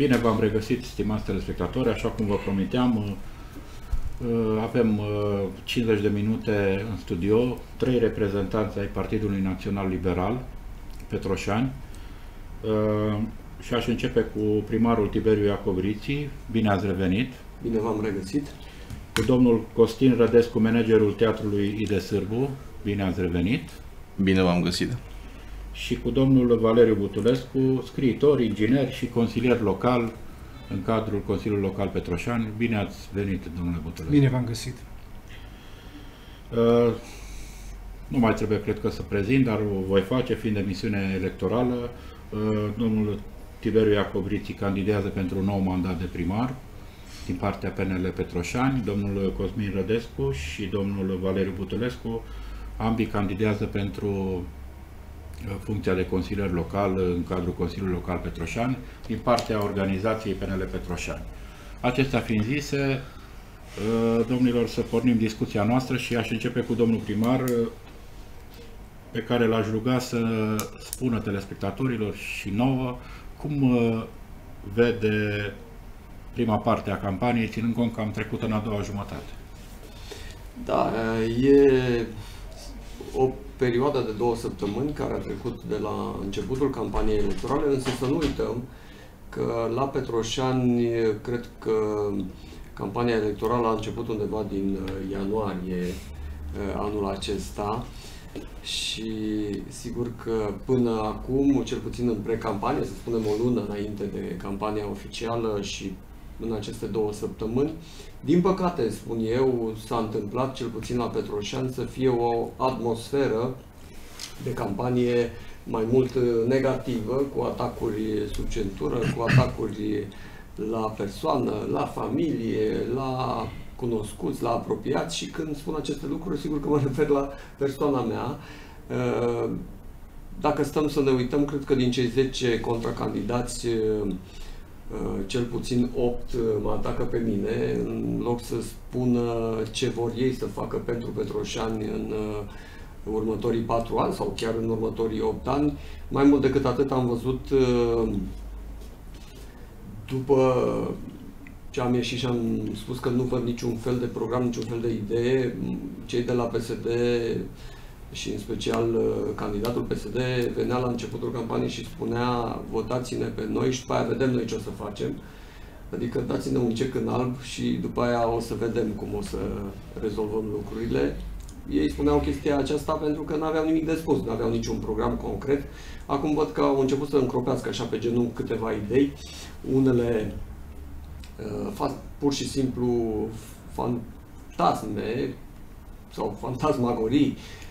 Bine v-am regăsit, stimați telespectatori, așa cum vă promiteam, uh, uh, avem 50 de minute în studio, trei reprezentanți ai Partidului Național Liberal, Petroșani, și aș începe cu primarul Tiberiu Iacobriții. Bine ați revenit! Bine v-am regăsit! Cu domnul Costin Rădescu, managerul Teatrului Ide Sârbu. Bine ați revenit! Bine v-am găsit! Și cu domnul Valeriu Butulescu, scriitor, inginer și consilier local în cadrul Consiliului Local Petroșani. Bine ați venit, domnule Butulescu! Bine v-am găsit! Uh, nu mai trebuie, cred că, să prezint, dar o voi face, fiind emisiune electorală. Uh, domnul Tiberiu Iacobriții candidează pentru un nou mandat de primar din partea PNL Petroșani, domnul Cosmin Rădescu și domnul Valeriu Butulescu, ambii candidează pentru uh, funcția de consilier local în cadrul Consiliului Local Petroșani din partea organizației PNL Petroșani. Acestea fiind zise, uh, domnilor, să pornim discuția noastră și aș începe cu domnul primar, uh, pe care l-aș ruga să spună telespectatorilor și nouă cum vede prima parte a campaniei, ținând cont că am trecut în a doua jumătate. Da, e o perioadă de două săptămâni care a trecut de la începutul campaniei electorale, însă să nu uităm că la Petroșani cred că campania electorală a început undeva din uh, ianuarie uh, anul acesta. Și sigur că până acum, cel puțin în pre-campanie, să spunem o lună înainte de campania oficială și în aceste două săptămâni. Din păcate, spun eu, s-a întâmplat, cel puțin la Petroșan, să fie o atmosferă de campanie mai mult negativă, cu atacuri sub centură, cu atacuri la persoană, la familie, la cunoscuți, la apropiați și când spun aceste lucruri, sigur că mă refer la persoana mea. Dacă stăm să ne uităm, cred că din cei 10 contracandidați Uh, cel puțin 8 uh, mă atacă pe mine, în loc să spună ce vor ei să facă pentru Petroșani în uh, următorii 4 ani sau chiar în următorii 8 ani. Mai mult decât atât am văzut după ce am ieșit și am spus că nu văd niciun fel de program, niciun fel de idee, cei de la PSD și în special uh, candidatul PSD venea la începutul campaniei și spunea votați-ne pe noi și după aia vedem noi ce o să facem. Adică dați-ne un cec în alb și după aia o să vedem cum o să rezolvăm lucrurile. Ei spuneau chestia aceasta pentru că nu aveau nimic de spus, nu aveau niciun program concret. Acum văd că au început să încropească așa pe genunchi câteva idei. Unele uh, pur și simplu fantasme sau fantasmagorii Uh,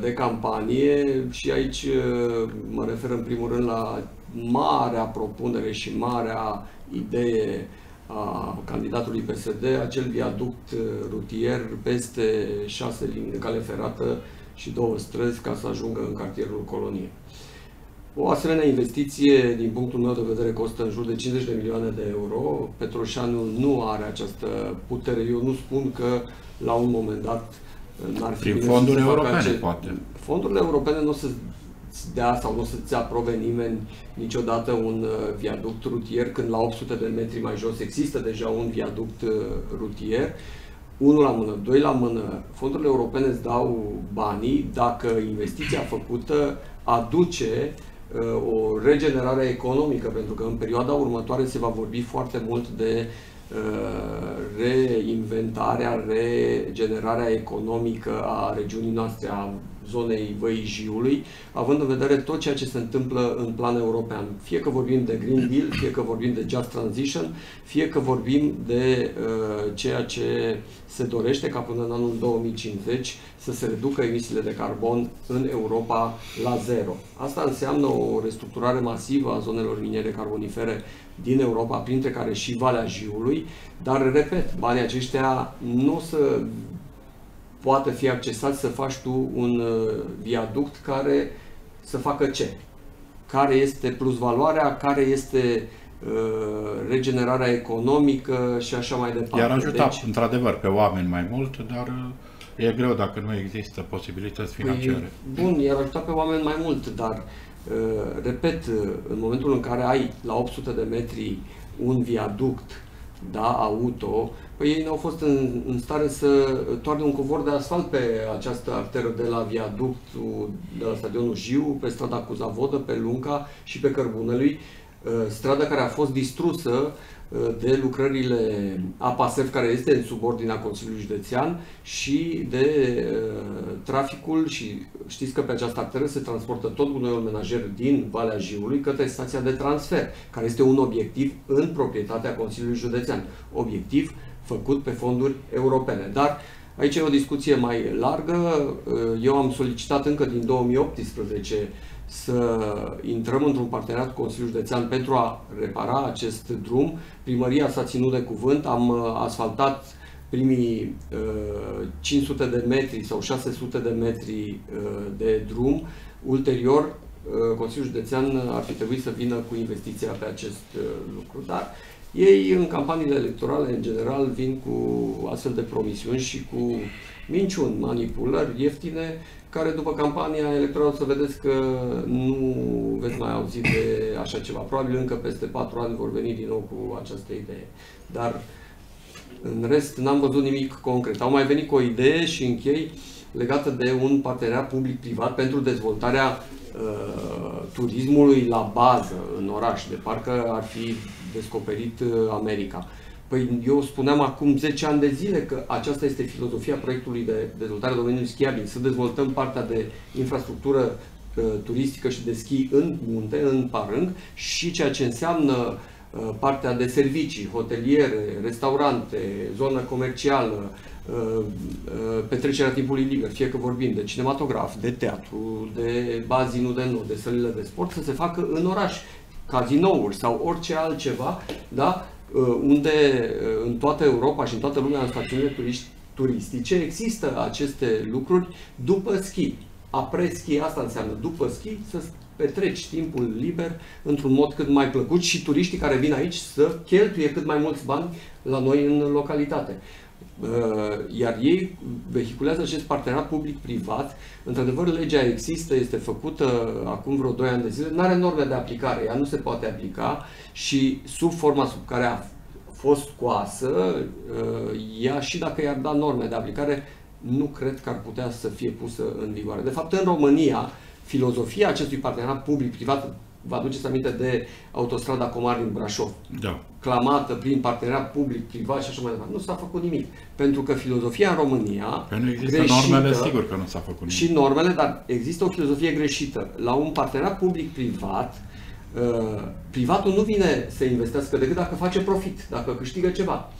de campanie și aici uh, mă refer în primul rând la marea propunere și marea idee a candidatului PSD, acel viaduct uh, rutier peste șase linii de cale ferată și două străzi ca să ajungă în cartierul Colonie. O asemenea investiție, din punctul meu de vedere, costă în jur de 50 de milioane de euro. Petroșanul nu are această putere. Eu nu spun că la un moment dat N-ar fi Prin fonduri europene, ce... poate. Fondurile europene nu o să dea sau nu o să-ți aprobe nimeni niciodată un uh, viaduct rutier când la 800 de metri mai jos există deja un viaduct uh, rutier. Unul la mână, doi la mână, fondurile europene îți dau banii dacă investiția făcută aduce uh, o regenerare economică, pentru că în perioada următoare se va vorbi foarte mult de reinventarea, regenerarea economică a regiunii noastre, a zonei Văii Jiului, având în vedere tot ceea ce se întâmplă în plan european. Fie că vorbim de Green Deal, fie că vorbim de Just Transition, fie că vorbim de uh, ceea ce se dorește ca până în anul 2050 să se reducă emisiile de carbon în Europa la zero. Asta înseamnă o restructurare masivă a zonelor miniere carbonifere din Europa, printre care și Valea Jiului, dar, repet, banii aceștia nu o să poată fi accesat să faci tu un uh, viaduct care să facă ce? Care este plus valoarea, care este uh, regenerarea economică și așa mai departe. Iar ajuta, deci, într-adevăr, pe oameni mai mult, dar uh, e greu dacă nu există posibilități păi, financiare. Păi, bun, i-ar ajuta pe oameni mai mult, dar, repet, în momentul în care ai la 800 de metri un viaduct da, auto, păi ei n-au fost în, în stare să toarne un covor de asfalt pe această arteră de la viaductul de la stadionul Jiu, pe strada cu Zavodă, pe Lunca și pe Cărbunelui, stradă care a fost distrusă de lucrările APASEF, care este în subordinea Consiliului Județean, și de uh, traficul și știți că pe această arteră se transportă tot gunoiul menajer din Valea Jiului către stația de transfer, care este un obiectiv în proprietatea Consiliului Județean. Obiectiv făcut pe fonduri europene. Dar aici e o discuție mai largă. Eu am solicitat încă din 2018 să intrăm într-un parteneriat cu Consiliul Județean pentru a repara acest drum. Primăria s-a ținut de cuvânt, am uh, asfaltat primii uh, 500 de metri sau 600 de metri uh, de drum. Ulterior, uh, Consiliul Județean ar fi trebuit să vină cu investiția pe acest uh, lucru, dar ei în campaniile electorale în general vin cu astfel de promisiuni și cu minciuni, manipulări ieftine care după campania electorală să vedeți că nu veți mai auzi de așa ceva. Probabil încă peste patru ani vor veni din nou cu această idee. Dar în rest n-am văzut nimic concret. Au mai venit cu o idee și închei legată de un parteneriat public-privat pentru dezvoltarea uh, turismului la bază în oraș, de parcă ar fi descoperit uh, America. Păi eu spuneam acum 10 ani de zile că aceasta este filozofia proiectului de dezvoltare domeniului schiabil, să dezvoltăm partea de infrastructură uh, turistică și de schi în munte, în parâng și ceea ce înseamnă uh, partea de servicii, hoteliere, restaurante, zonă comercială, uh, uh, petrecerea timpului liber, fie că vorbim de cinematograf, de teatru, de bazinul de nou, de sălile de sport, să se facă în oraș, cazinouri sau orice altceva, da? Uh, unde uh, în toată Europa și în toată lumea, în stațiunile turistice, există aceste lucruri după schi. Apres-schi, asta înseamnă după schi, să petreci timpul liber într-un mod cât mai plăcut și turiștii care vin aici să cheltuie cât mai mulți bani la noi în localitate. Uh, iar ei vehiculează acest parteneriat public-privat. Într-adevăr, legea există, este făcută acum vreo 2 ani de zile, nu are norme de aplicare, ea nu se poate aplica și sub forma sub care a fost scoasă, uh, ea și dacă i-ar da norme de aplicare, nu cred că ar putea să fie pusă în vigoare. De fapt, în România, filozofia acestui parteneriat public-privat Vă aduceți aminte de autostrada Comar din Brașov? Da. Clamată prin parteneriat public-privat și așa mai departe. Nu s-a făcut nimic. Pentru că filozofia în România. Că nu există greșită, normele, sigur că nu s-a făcut nimic. Și normele, dar există o filozofie greșită. La un parteneriat public-privat, uh, privatul nu vine să investească decât dacă face profit, dacă câștigă ceva.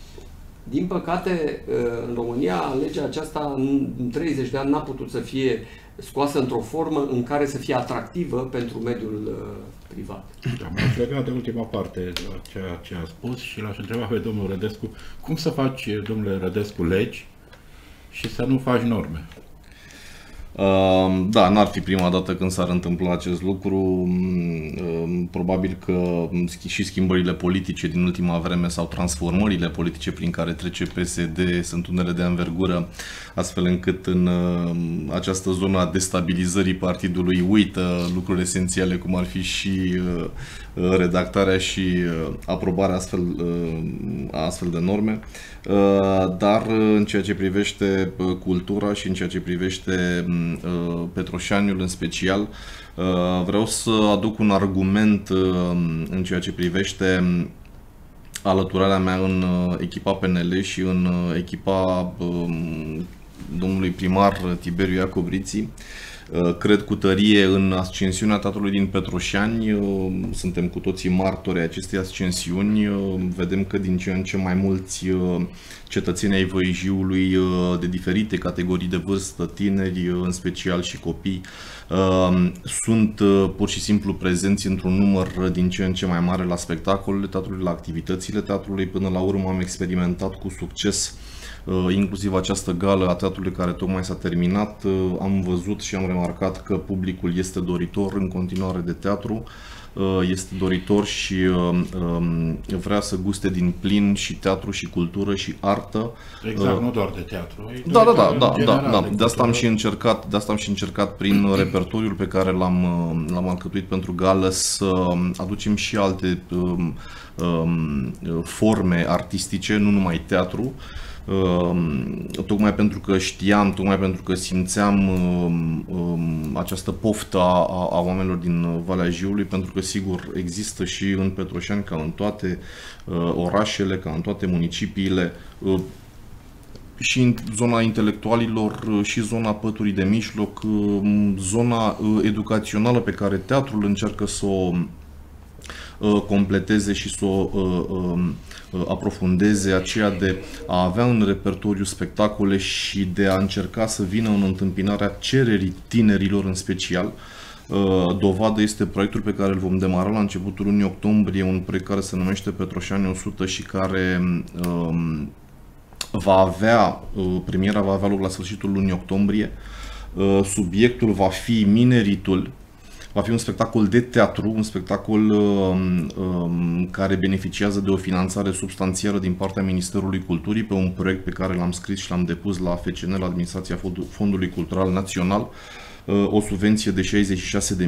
Din păcate, uh, în România, legea aceasta în 30 de ani n-a putut să fie scoasă într-o formă în care să fie atractivă pentru mediul uh, privat. Da, m-am legat de ultima parte la ceea ce a spus și l-aș întreba pe domnul Rădescu, cum să faci, domnule Rădescu, legi și să nu faci norme? Da, n-ar fi prima dată când s-ar întâmpla acest lucru. Mm, probabil că și schimbările politice din ultima vreme sau transformările politice prin care trece PSD sunt unele de anvergură, astfel încât în această zonă a destabilizării partidului uită lucruri esențiale, cum ar fi și uh, redactarea și uh, aprobarea astfel, uh, astfel de norme. Dar în ceea ce privește cultura și în ceea ce privește mm, Uh, Petroșaniul în special, uh, vreau să aduc un argument uh, în ceea ce privește alăturarea mea în echipa PNL și în echipa um, domnului primar Tiberiu Iacobriții. Cred cu tărie în ascensiunea tatălui din Petroșani, suntem cu toții martori acestei ascensiuni, vedem că din ce în ce mai mulți cetățenii ai Văijiului de diferite categorii de vârstă, tineri, în special și copii, sunt pur și simplu prezenți într-un număr din ce în ce mai mare la spectacolele teatrului, la activitățile teatrului. Până la urmă am experimentat cu succes Uh, inclusiv această gală a teatrului care tocmai s-a terminat, uh, am văzut și am remarcat că publicul este doritor în continuare de teatru. este doritor și um, vrea să guste din plin și teatru și cultură și artă. Exact, nu doar de teatru. Da, da, da, da, da, da. De, de asta am și încercat, de asta am și încercat prin repertoriul pe care l-am, l-am alcătuit pentru gală să aducem și alte um, um, forme artistice, nu numai teatru, Ehm, tocmai pentru că știam, tocmai pentru că simțeam ehm, ehm, această poftă a, a oamenilor din Valea Jiului, pentru că sigur există și în Petroșani, ca în toate orașele, ca în toate municipiile, și în zona intelectualilor și zona păturii de mijloc, zona educațională pe care teatrul încearcă să o completeze și să o Uh, aprofundeze aceea de a avea în repertoriu spectacole și de a încerca să vină în întâmpinarea cererii tinerilor în special. Uh, dovadă este proiectul pe care îl vom demara la începutul lunii octombrie, un proiect care se numește Petroșani 100 și care um, va avea, uh, premiera va avea loc la sfârșitul lunii octombrie. Subiectul va fi mineritul, Va fi un spectacol de teatru, un spectacol um, um, care beneficiază de o finanțare substanțială din partea Ministerului Culturii pe un proiect pe care l-am scris și l-am depus la FCN, la Administrația Fondului Cultural Național, uh, o subvenție de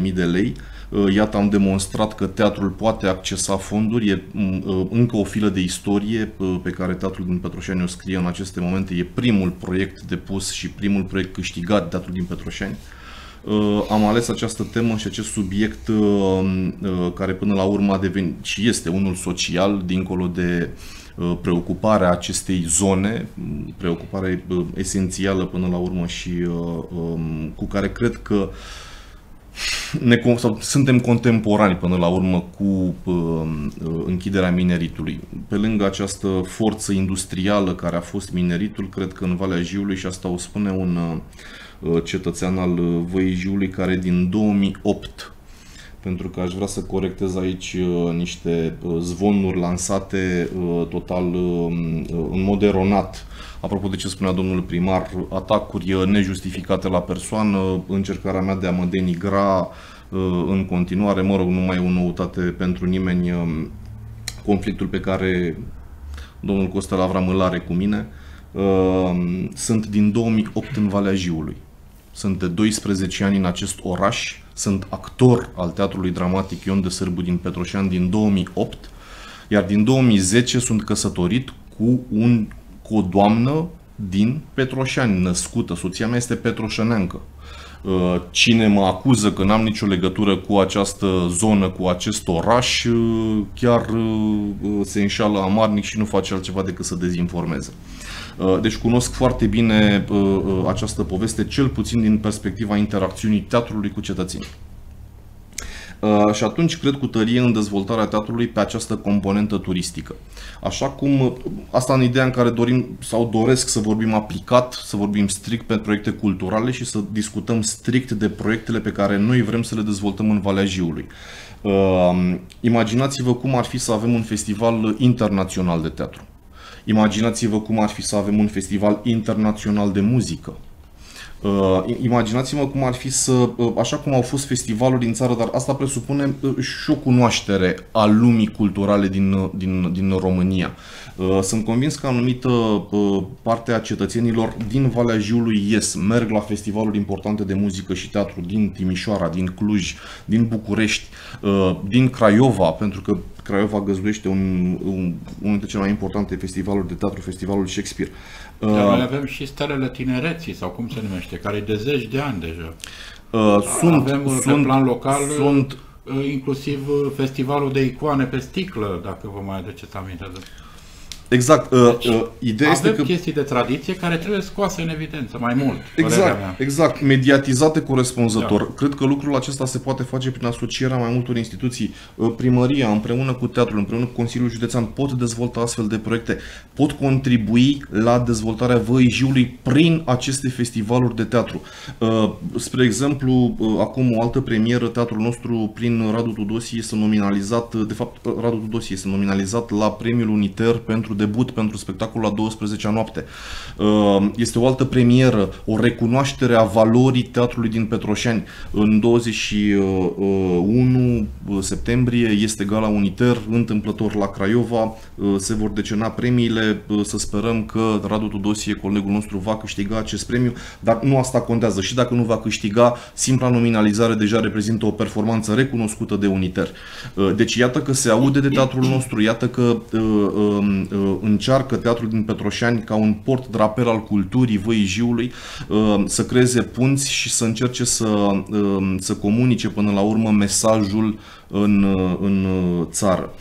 66.000 de lei. Uh, iată, am demonstrat că teatrul poate accesa fonduri, e mm, uh, încă o filă de istorie pe care teatrul din Petroșani o scrie în aceste momente. E primul proiect depus și primul proiect câștigat de teatrul din Petroșani. Uh, am ales această temă și acest subiect uh, uh, care până la urmă a devenit și este unul social, dincolo de preocuparea acestei zone, preocupare esențială până la urmă și um, cu care cred că ne, sau, suntem contemporani până la urmă cu uh, închiderea mineritului. Pe lângă această forță industrială care a fost mineritul, cred că în Valea Jiului, și asta o spune un uh, Uh, cetățean al uh, Văii Jiului care din 2008 pentru că aș vrea să corectez aici uh, niște zvonuri lansate total în mod eronat. Apropo de ce spunea domnul primar, atacuri nejustificate la persoană, încercarea mea de a mă denigra în continuare, mă rog, nu mai e o noutate pentru nimeni, conflictul pe care domnul Costel Avram îl are cu mine, sunt din 2008 în Valea Jiului. Sunt de 12 ani în acest oraș, sunt actor al Teatrului Dramatic Ion de Sârbu din Petroșan din 2008, iar din 2010 sunt căsătorit cu, un, cu o doamnă din Petroșani, născută. Soția mea este petroșăneancă. Uh, cine mă acuză că n-am nicio legătură cu această zonă, cu acest oraș, uh, chiar uh, se înșală amarnic și nu face altceva decât să dezinformeze. Uh, deci cunosc foarte bine uh, uh, această poveste, cel puțin din perspectiva interacțiunii teatrului cu cetățenii. Uh, și atunci cred cu tărie în dezvoltarea teatrului pe această componentă turistică. Așa cum, asta în ideea în care dorim sau doresc să vorbim aplicat, să vorbim strict pe proiecte culturale și să discutăm strict de proiectele pe care noi vrem să le dezvoltăm în Valea Jiului. Uh, imaginați-vă cum ar fi să avem un festival internațional de teatru. Imaginați-vă cum ar fi să avem un festival internațional de muzică. Uh, imaginați-vă cum ar fi să, uh, așa cum au fost festivaluri din țară, dar asta presupune uh, și o cunoaștere a lumii culturale din, uh, din, din România. Uh, sunt convins că anumită uh, parte a cetățenilor din Valea Jiului ies, merg la festivaluri importante de muzică și teatru din Timișoara, din Cluj, din București, uh, din Craiova, pentru că Craiova găzduiește un, un, unul dintre cele mai importante festivaluri de teatru, Festivalul Shakespeare. Dar noi avem și stelele tinereții, sau cum se numește, care e de zeci de ani deja. Uh, sunt, avem sunt, pe plan local sunt, inclusiv festivalul de icoane pe sticlă, dacă vă mai aduceți aminte de Exact. Uh, deci, uh, ideea avem este că... chestii de tradiție care trebuie scoase în evidență mai mult. Exact, exact. Mediatizate corespunzător. Da. Cred că lucrul acesta se poate face prin asocierea mai multor instituții. Uh, primăria, împreună cu teatrul, împreună cu Consiliul Județean, pot dezvolta astfel de proiecte, pot contribui la dezvoltarea Văii Jiului prin aceste festivaluri de teatru. Uh, spre exemplu, uh, acum o altă premieră, teatrul nostru prin Radu Tudosie este nominalizat, de fapt Radu Tudosie este nominalizat la premiul uniter pentru debut pentru spectacolul la 12-a noapte. Uh, este o altă premieră, o recunoaștere a valorii teatrului din Petroșani. În 21 septembrie este gala Uniter, întâmplător la Craiova, se vor decena premiile, să sperăm că Radu Tudosie, colegul nostru, va câștiga acest premiu, dar nu asta contează. Și dacă nu va câștiga, simpla nominalizare deja reprezintă o performanță recunoscută de Uniter. Deci iată că se aude de teatrul nostru, iată că uh, um, uh, încearcă teatrul din Petroșani ca un port draper al culturii Văii Jiului uh, să creeze punți și să încerce să, uh, să comunice până la urmă mesajul în, uh, în uh, țară.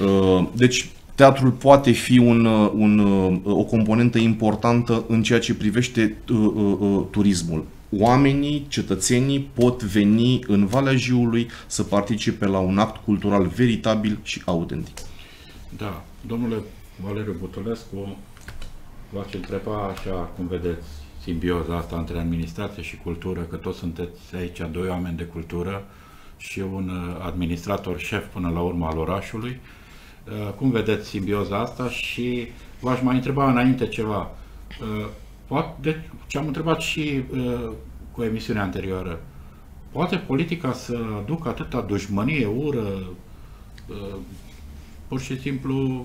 Uh, deci teatrul poate fi un, uh, un, o componentă importantă în ceea ce privește uh, uh, turismul oamenii, cetățenii pot veni în Valea Jiului să participe la un act cultural veritabil și autentic. Da, domnule Valeriu Butulescu, v-aș întreba așa cum vedeți simbioza asta între administrație și cultură, că toți sunteți aici doi oameni de cultură și un uh, administrator șef până la urmă al orașului. Uh, cum vedeți simbioza asta și v-aș mai întreba înainte ceva. Uh, Poate, ce am întrebat și uh, cu emisiunea anterioară, poate politica să aducă atâta dușmănie, ură, uh, pur și simplu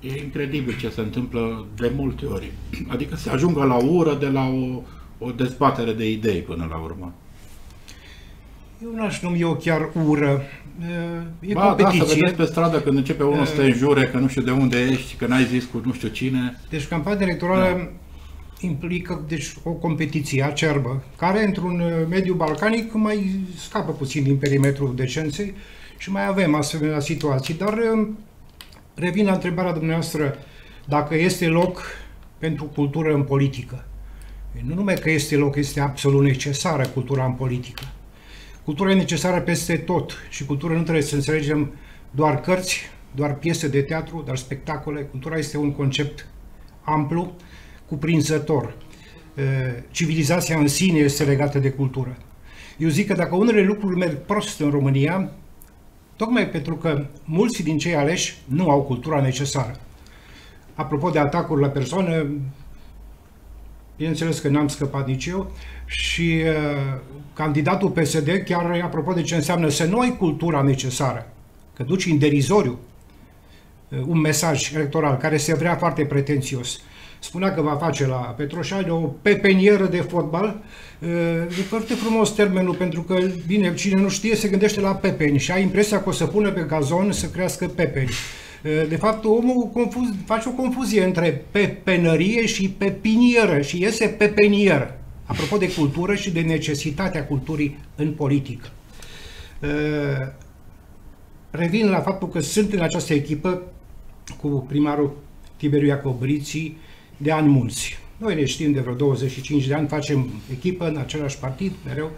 e incredibil ce se întâmplă de multe ori. Adică se ajungă la ură de la o, o dezbatere de idei până la urmă. Eu n-aș numi eu chiar ură. E ba, competiție. da, să vedeți pe stradă când începe unul să te înjure că nu știu de unde ești, că n-ai zis cu nu știu cine. Deci campania electorală da. implică deci, o competiție acerbă, care într-un mediu balcanic mai scapă puțin din perimetrul decenței și mai avem asemenea situații. Dar revin la întrebarea dumneavoastră dacă este loc pentru cultură în politică. Nu numai că este loc, este absolut necesară cultura în politică. Cultura e necesară peste tot și cultura nu trebuie să înțelegem doar cărți, doar piese de teatru, dar spectacole. Cultura este un concept amplu, cuprinzător. Civilizația în sine este legată de cultură. Eu zic că dacă unele lucruri merg prost în România, tocmai pentru că mulți din cei aleși nu au cultura necesară. Apropo de atacuri la persoană, bineînțeles că n-am scăpat nici eu, și uh, candidatul PSD, chiar apropo de ce înseamnă să nu ai cultura necesară, că duci în derizoriu uh, un mesaj electoral care se vrea foarte pretențios. Spunea că va face la Petroșani o pepenieră de fotbal. Uh, e foarte frumos termenul, pentru că, bine, cine nu știe se gândește la pepeni și ai impresia că o să pună pe gazon să crească pepeni. De fapt, omul confuz, face o confuzie între pepenărie și pepinieră și iese pepenieră apropo de cultură și de necesitatea culturii în politică. Revin la faptul că sunt în această echipă cu primarul Tiberiu Iacobriții de ani mulți. Noi ne știm de vreo 25 de ani, facem echipă în același partid, mereu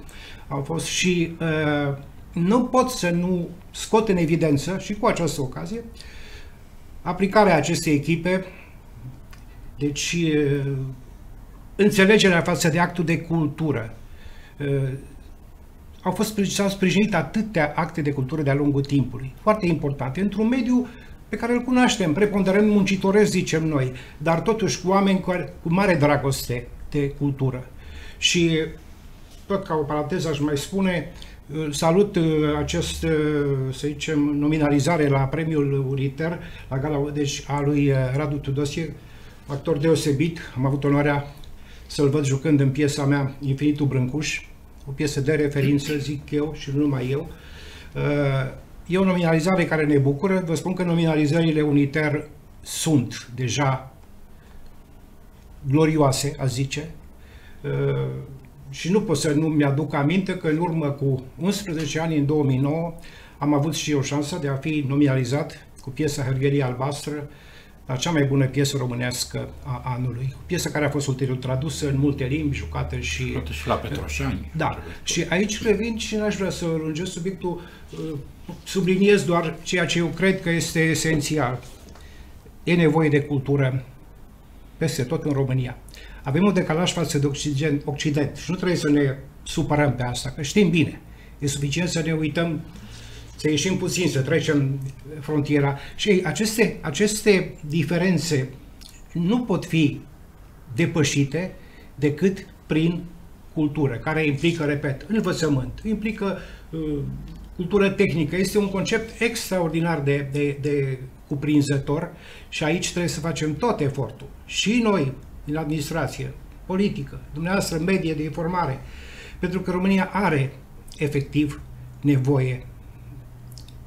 au fost și uh, nu pot să nu scot în evidență și cu această ocazie aplicarea acestei echipe, deci uh, înțelegerea față de actul de cultură. Uh, au fost s-au sprijinit atâtea acte de cultură de-a lungul timpului, foarte importante, într-un mediu pe care îl cunoaștem, preponderent muncitoresc, zicem noi, dar totuși cu oameni cu, cu mare dragoste de cultură. Și tot ca o paranteză aș mai spune, uh, salut uh, acest, să zicem, nominalizare la premiul Uniter, la gala deci, a lui Radu Tudosie, actor deosebit, am avut onoarea să-l văd jucând în piesa mea Infinitul Brâncuș, o piesă de referință, zic eu și nu numai eu. Uh, e o nominalizare care ne bucură. Vă spun că nominalizările Uniter sunt deja glorioase, a zice. Uh, și nu pot să nu mi-aduc aminte că în urmă cu 11 ani, în 2009, am avut și eu șansa de a fi nominalizat cu piesa Hărgheria Albastră la cea mai bună piesă românească a anului. O piesă care a fost ulterior tradusă în multe limbi, jucată și... Jucată și la Petroșani. Da. Și aici revin și n-aș vrea să lungesc subiectul, uh, subliniez doar ceea ce eu cred că este esențial. E nevoie de cultură peste tot în România. Avem un decalaj față de Occident, Occident și nu trebuie să ne supărăm pe asta, că știm bine. E suficient să ne uităm să ieșim puțin, să trecem frontiera. Și aceste, aceste diferențe nu pot fi depășite decât prin cultură, care implică, repet, învățământ, implică uh, cultură tehnică. Este un concept extraordinar de, de, de cuprinzător și aici trebuie să facem tot efortul. Și noi, din administrație, politică, dumneavoastră, medie de informare, pentru că România are efectiv nevoie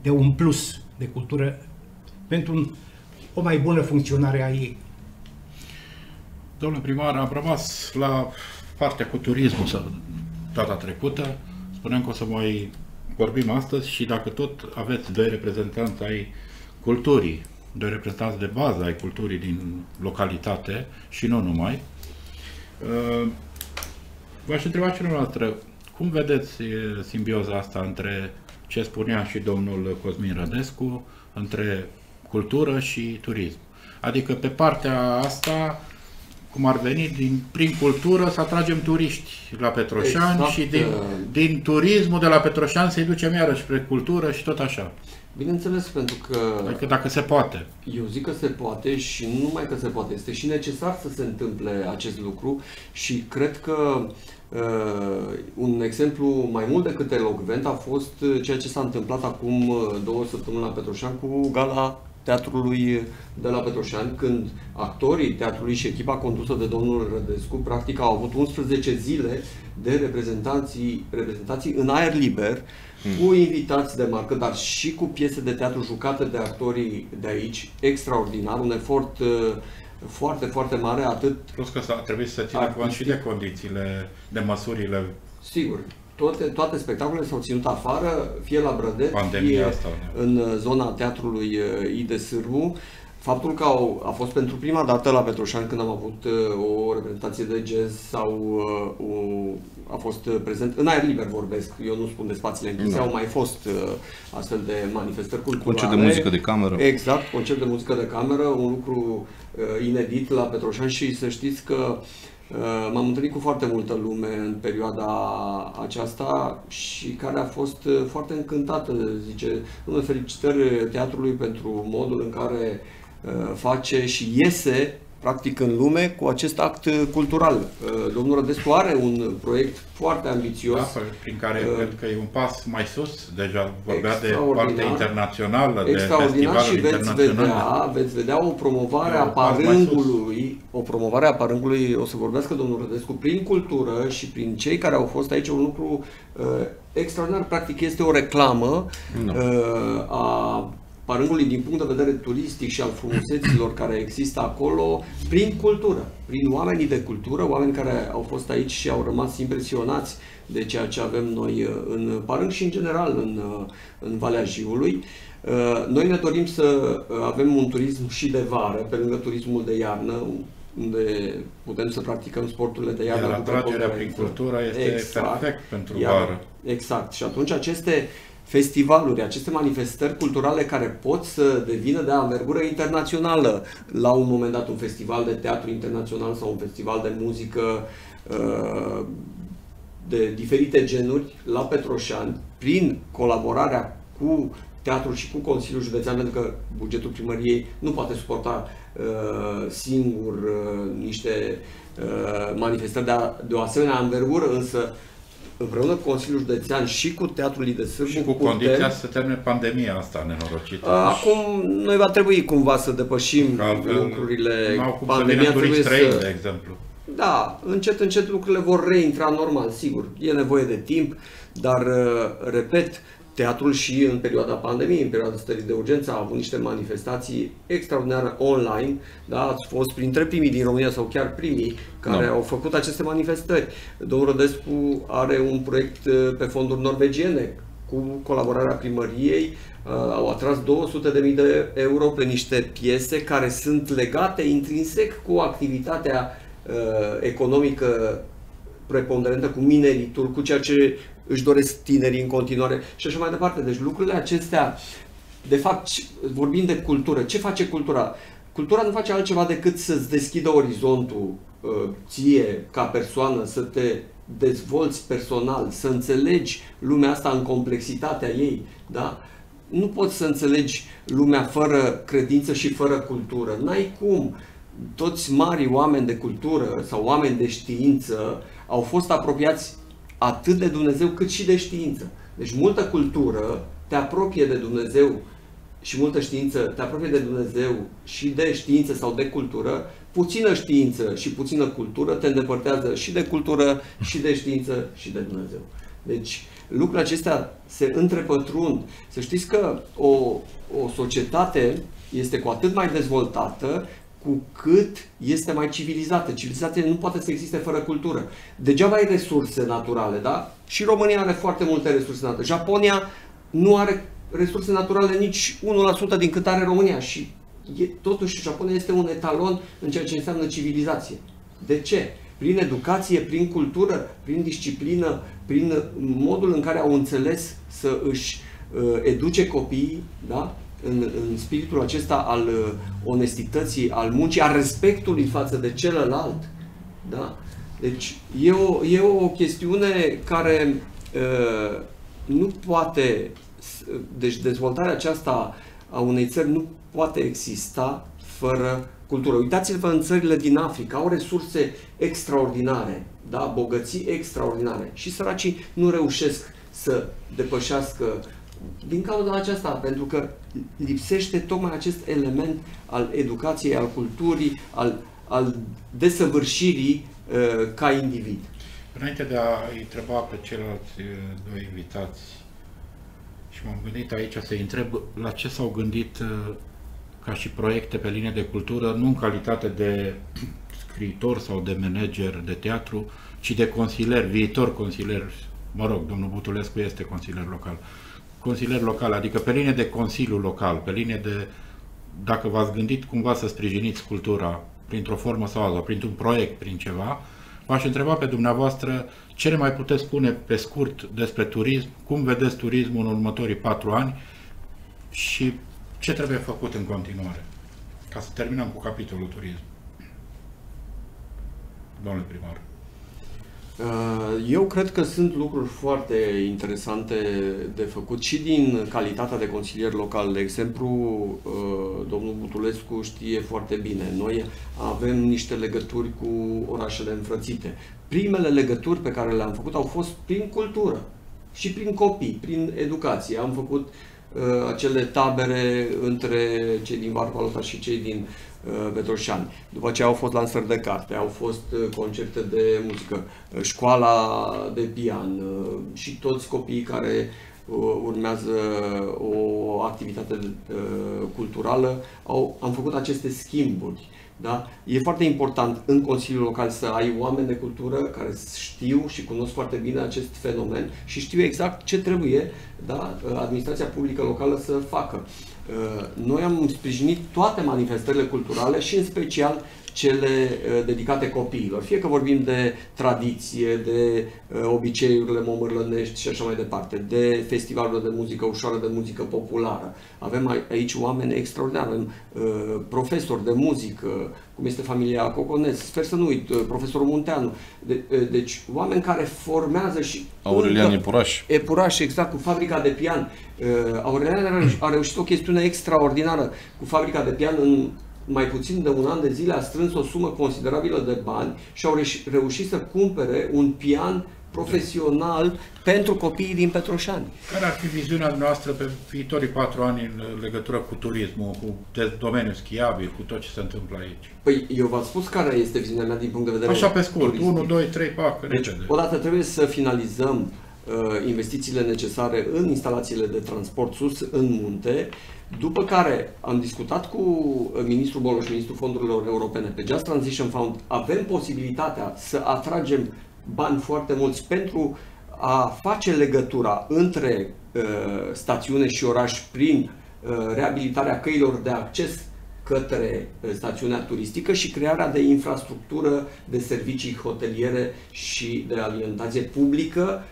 de un plus de cultură pentru un, o mai bună funcționare a ei. Domnule primar, am rămas la partea cu turismul data trecută. Spuneam că o să mai vorbim astăzi și dacă tot aveți doi reprezentanți ai culturii, doi reprezentanți de bază ai culturii din localitate și nu numai, uh, v-aș întreba celălaltă, cum vedeți simbioza asta între ce spunea și domnul Cosmin Rădescu, între cultură și turism? Adică pe partea asta cum ar veni, din, prin cultură să atragem turiști la Petroșani exact. și din, uh, din turismul de la Petroșani să-i ducem iarăși spre cultură și tot așa. Bineînțeles, pentru că... Adică dacă se poate. Eu zic că se poate și nu numai că se poate, este și necesar să se întâmple acest lucru și cred că uh, un exemplu mai mult decât elocvent a fost ceea ce s-a întâmplat acum uh, două săptămâni la Petroșani cu gala teatrului de la Petroșani, când actorii teatrului și echipa condusă de domnul Rădescu practic au avut 11 zile de reprezentații, reprezentații în aer liber, hmm. cu invitați de marcă, dar și cu piese de teatru jucate de actorii de aici, extraordinar, un efort uh, foarte, foarte mare, atât... Plus că s-a trebuit să țină cont și de condițiile, de măsurile Sigur, toate, toate spectacolele s-au ținut afară, fie la Brădet, Pandemia fie asta, da. în zona teatrului uh, Ide Sârbu. Faptul că au, a fost pentru prima dată la Petroșani când am avut uh, o reprezentație de jazz sau uh, o, a fost prezent, în aer liber vorbesc, eu nu spun de spațiile închise, au mai fost uh, astfel de manifestări culturale. Concert de muzică de cameră. Exact, concert de muzică de cameră, un lucru uh, inedit la Petroșani și să știți că uh, Uh, m-am întâlnit cu foarte multă lume în perioada aceasta și care a fost uh, foarte încântată, zice, domnule, felicitări teatrului pentru modul în care uh, face și iese practic în lume cu acest act cultural. Uh, domnul Rădescu are un proiect foarte ambițios. Da, prin care uh, cred că e un pas mai sus, deja vorbea de partea internațională, de festivalul și veți vedea, veți vedea o promovare a parângului, o promovare a parângului, o să vorbească domnul Rădescu, prin cultură și prin cei care au fost aici, un lucru uh, extraordinar, practic este o reclamă no. uh, a Parângului din punct de vedere turistic și al frumuseților care există acolo prin cultură, prin oamenii de cultură, oameni care au fost aici și au rămas impresionați de ceea ce avem noi uh, în Parâng și în general în, uh, în Valea Jiului. Uh, noi ne dorim să avem un turism și de vară, pe lângă turismul de iarnă, unde putem să practicăm sporturile de iarnă. Iar atragerea prin cultură este exact. perfect pentru Iar, vară. Exact. Și atunci aceste festivaluri, aceste manifestări culturale care pot să devină de anvergură internațională. La un moment dat un festival de teatru internațional sau un festival de muzică uh, de diferite genuri la Petroșani, prin colaborarea cu teatrul și cu Consiliul Județean, pentru că bugetul primăriei nu poate suporta uh, singur uh, niște uh, manifestări de, a, de o asemenea anvergură, însă împreună cu Consiliul Județean și cu Teatrul de Sârbu. Și cu putem, condiția să termine pandemia asta nenorocită. Acum noi va trebui cumva să depășim Altfel, lucrurile. Cum pandemia să trebuie străini, să... de exemplu. Da, încet, încet lucrurile vor reintra normal, sigur. E nevoie de timp, dar, repet, Teatrul și în perioada pandemiei, în perioada stării de urgență, a avut niște manifestații extraordinare online. Da? Ați fost printre primii din România sau chiar primii care no. au făcut aceste manifestări. Domnul Rădescu are un proiect uh, pe fonduri norvegiene cu colaborarea primăriei. Uh, au atras 200.000 de euro pe niște piese care sunt legate intrinsec cu activitatea uh, economică preponderentă, cu mineritul, cu ceea ce își doresc tinerii în continuare și așa mai departe. Deci lucrurile acestea, de fapt, vorbim de cultură. Ce face cultura? Cultura nu face altceva decât să-ți deschidă orizontul uh, ție, ca persoană, să te dezvolți personal, să înțelegi lumea asta în complexitatea ei, da? nu poți să înțelegi lumea fără credință și fără cultură. N-ai cum. Toți mari oameni de cultură sau oameni de știință au fost apropiați atât de Dumnezeu cât și de știință. Deci multă cultură te apropie de Dumnezeu și multă știință te apropie de Dumnezeu și de știință sau de cultură, puțină știință și puțină cultură te îndepărtează și de cultură, și de știință, și de Dumnezeu. Deci lucrurile acestea se întrepătrund. Să știți că o, o societate este cu atât mai dezvoltată cu cât este mai civilizată. Civilizația nu poate să existe fără cultură. Degeaba ai resurse naturale, da? Și România are foarte multe resurse naturale. Japonia nu are resurse naturale nici 1% din cât are România și e, totuși Japonia este un etalon în ceea ce înseamnă civilizație. De ce? Prin educație, prin cultură, prin disciplină, prin modul în care au înțeles să își uh, educe copiii, da? în, în spiritul acesta al uh, onestității, al muncii, al respectului față de celălalt. Da? Deci e o, e o chestiune care uh, nu poate, deci dezvoltarea aceasta a unei țări nu poate exista fără cultură. Uitați-vă în țările din Africa, au resurse extraordinare, da? bogății extraordinare și săracii nu reușesc să depășească din cauza aceasta, pentru că lipsește tocmai acest element al educației, al culturii, al, al desăvârșirii uh, ca individ. Înainte de a întreba pe ceilalți uh, doi invitați, și m-am gândit aici să-i întreb la ce s-au gândit uh, ca și proiecte pe linie de cultură, nu în calitate de scriitor sau de manager de teatru, ci de consilier, viitor consilier, mă rog, domnul Butulescu este consilier local, consilier local, adică pe linie de consiliu local, pe linie de, dacă v-ați gândit cumva să sprijiniți cultura printr-o formă sau alta, printr-un proiect, prin ceva, v-aș întreba pe dumneavoastră ce ne mai puteți spune pe scurt despre turism, cum vedeți turismul în următorii patru ani și ce trebuie făcut în continuare, ca să terminăm cu capitolul turism. Domnule primar. Uh, eu cred că sunt lucruri foarte interesante de făcut și din calitatea de consilier local. De exemplu, uh, domnul Butulescu știe foarte bine. Noi avem niște legături cu orașele înfrățite. Primele legături pe care le-am făcut au fost prin cultură și prin copii, prin educație. Am făcut uh, acele tabere între cei din Varvalota și cei din Uh, Petroșani. După aceea au fost lansări de carte, au fost uh, concerte de muzică, uh, școala de pian și toți copiii care urmează o activitate culturală, au, am făcut aceste schimburi. Da? E foarte important în Consiliul Local să ai oameni de cultură care știu și cunosc foarte bine acest fenomen și știu exact ce trebuie da? administrația publică locală să facă. Uh, noi am sprijinit toate manifestările culturale și în special cele uh, dedicate copiilor. Fie că vorbim de tradiție, de uh, obiceiurile momărlănești și așa mai departe, de festivalurile de muzică ușoară, de muzică populară. Avem aici oameni extraordinari, avem profesori de muzică, cum este familia Cocones, sper să nu uit, profesorul Munteanu. De, deci oameni care formează și... Aurelian Epuraș. Epuraș, exact, cu fabrica de pian. Aurelian a reușit o chestiune extraordinară cu fabrica de pian în mai puțin de un an de zile a strâns o sumă considerabilă de bani și au reușit să cumpere un pian profesional pentru copiii din Petroșani. Care ar fi viziunea noastră pe viitorii patru ani în legătură cu turismul, cu domeniul schiabil, cu tot ce se întâmplă aici? Păi eu v-am spus care este viziunea mea din punct de vedere Așa pe scurt, 1, 2, 3, 4, deci, repede. Odată trebuie să finalizăm uh, investițiile necesare în instalațiile de transport sus în munte, după care am discutat cu uh, ministrul Boloș, ministrul fondurilor europene pe Just Transition Fund, avem posibilitatea să atragem bani foarte mulți pentru a face legătura între uh, stațiune și oraș prin uh, reabilitarea căilor de acces către uh, stațiunea turistică și crearea de infrastructură de servicii hoteliere și de alimentație publică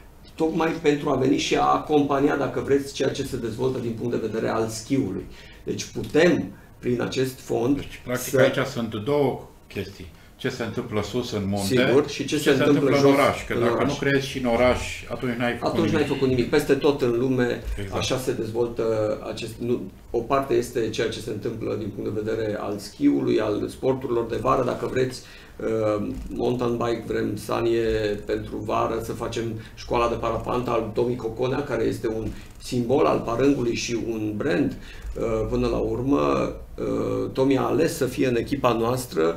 tocmai pentru a veni și a acompania, dacă vreți, ceea ce se dezvoltă din punct de vedere al schiului. Deci putem, prin acest fond... Deci, practic, să... aici sunt două chestii. Ce se întâmplă sus în munte Sigur, și ce ce se se întâmplă întâmplă în jos oraș. Că în dacă oraș. nu creezi și în oraș, atunci n-ai făcut Atunci n-ai nimic. făcut nimic. Peste tot în lume Exact. așa se dezvoltă acest... Nu, o parte este ceea ce se întâmplă din punct de vedere al schiului, al sporturilor de vară, dacă vreți, uh, mountain bike, vrem sanie pentru vară, să facem școala de parapant al Tomi Coconea, care este un simbol al parângului și un brand. Uh, Până la urmă, uh, Tomi a ales să fie în echipa noastră,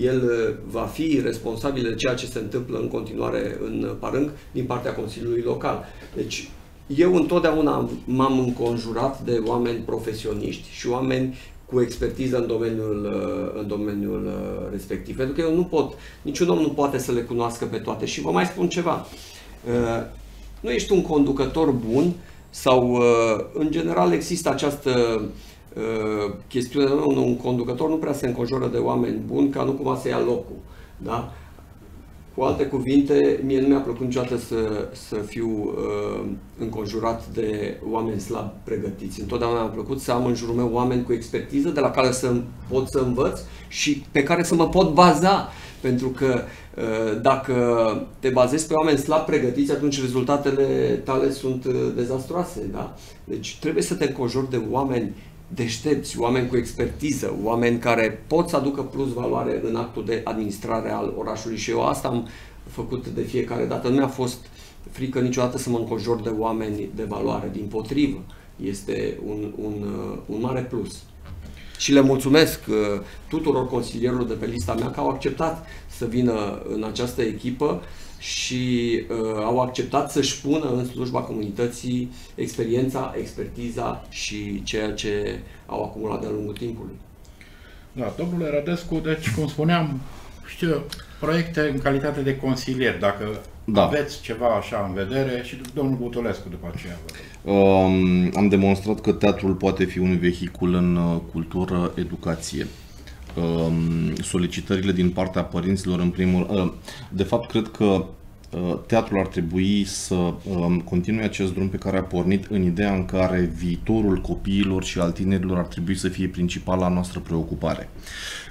el uh, va fi responsabil de ceea ce se întâmplă în continuare în Parâng din partea Consiliului Local. Deci, eu întotdeauna am- m-am înconjurat de oameni profesioniști și oameni cu expertiză în domeniul, uh, în domeniul uh, respectiv. Pentru că eu nu pot, niciun om nu poate să le cunoască pe toate. Și vă mai spun ceva. Uh, Nu ești un conducător bun sau, uh, în general, există această uh, chestiune, nu, un conducător nu prea se înconjoară de oameni buni ca nu cumva să ia locul. Da? Cu alte cuvinte, mie nu mi-a plăcut niciodată să, să fiu uh, înconjurat de oameni slab pregătiți. Întotdeauna mi-a plăcut să am în jurul meu oameni cu expertiză de la care să pot să învăț și pe care să mă pot baza. Pentru că uh, dacă te bazezi pe oameni slab pregătiți, atunci rezultatele tale sunt uh, dezastroase. Da? Deci trebuie să te înconjori de oameni deștepți, oameni cu expertiză, oameni care pot să aducă plus valoare în actul de administrare al orașului și eu asta am făcut de fiecare dată. Nu mi-a fost frică niciodată să mă înconjor de oameni de valoare, din potrivă. Este un, un, uh, un mare plus. Și le mulțumesc uh, tuturor consilierilor de pe lista mea că au acceptat să vină în această echipă și uh, au acceptat să-și pună în slujba comunității experiența, expertiza și ceea ce au acumulat de-a lungul timpului. Da, domnule Rădescu, deci, cum spuneam, știu, eu, proiecte în calitate de consilier, dacă Da. aveți ceva așa în vedere și domnul Butulescu după aceea. vă rog. Um, am demonstrat că teatrul poate fi un vehicul în uh, cultură, educație. Um, solicitările din partea părinților, în primul uh, de fapt, cred că uh, teatrul ar trebui să um, continue acest drum pe care a pornit în ideea în care viitorul copiilor și al tinerilor ar trebui să fie principala noastră preocupare.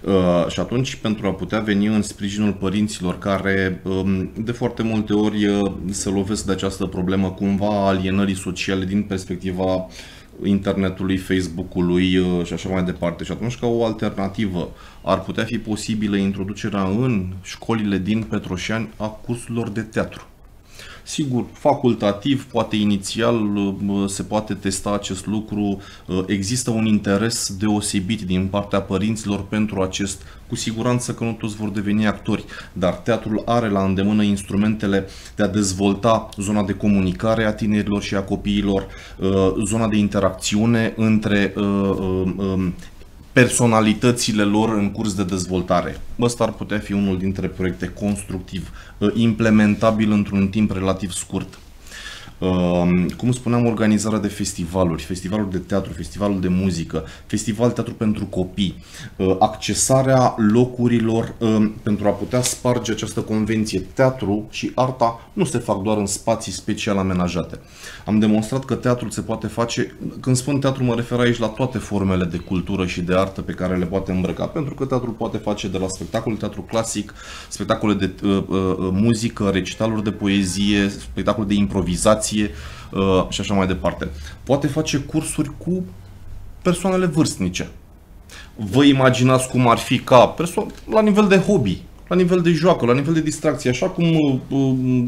Uh, și atunci, pentru a putea veni în sprijinul părinților care um, de foarte multe ori uh, se lovesc de această problemă cumva a alienării sociale din perspectiva internetului, Facebook-ului uh, și așa mai departe. Și atunci, ca o alternativă, ar putea fi posibilă introducerea în școlile din Petroșani a cursurilor de teatru. Sigur, facultativ, poate inițial uh, se poate testa acest lucru. Uh, Există un interes deosebit din partea părinților pentru acest. Cu siguranță că nu toți vor deveni actori, dar teatrul are la îndemână instrumentele de a dezvolta zona de comunicare a tinerilor și a copiilor, uh, zona de interacțiune între uh, uh, um, personalitățile lor în curs de dezvoltare. Ăsta ar putea fi unul dintre proiecte constructiv, uh, implementabil într-un timp relativ scurt. Uh, Cum spuneam, organizarea de festivaluri, festivaluri de teatru, festivalul de muzică, festival teatru pentru copii, uh, accesarea locurilor uh, pentru a putea sparge această convenție. Teatru și arta nu se fac doar în spații special amenajate. Am demonstrat că teatrul se poate face, când spun teatru mă refer aici la toate formele de cultură și de artă pe care le poate îmbrăca, pentru că teatrul poate face de la spectacol, teatru clasic, spectacole de uh, uh, muzică, recitaluri de poezie, spectacole de improvizație uh, și așa mai departe. Poate face cursuri cu persoanele vârstnice. Vă imaginați cum ar fi ca perso- la nivel de hobby, la nivel de joacă, la nivel de distracție, așa cum uh, uh,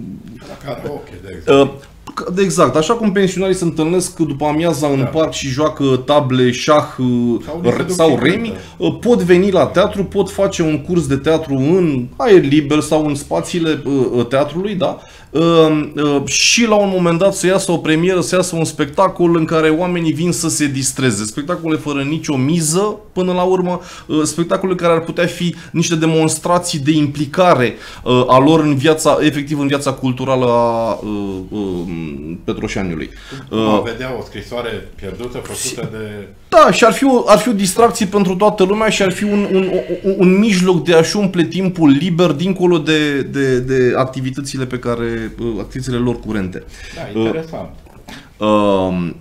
La karaoke, de exemplu. Uh, că- de Exact, așa cum pensionarii se întâlnesc după amiaza în Da. parc și joacă table, șah uh, Sau li se r- duc sau bicicletă. remi, uh, pot veni la teatru, pot face un curs de teatru în aer liber sau în spațiile uh, uh, teatrului, da? Uh, uh, și la un moment dat să iasă o premieră, să iasă un spectacol în care oamenii vin să se distreze. Spectacole fără nicio miză, până la urmă, uh, spectacole care ar putea fi niște demonstrații de implicare uh, a lor în viața, efectiv în viața culturală a uh, uh, Petroșaniului. Cum Uh, am vedea o scrisoare pierdută făcută de... da, și ar fi, o, ar fi o distracție pentru toată lumea și ar fi un, un, un, un mijloc de a-și umple timpul liber dincolo de, de, de activitățile pe care, uh, activitățile lor curente. Da, interesant. Um,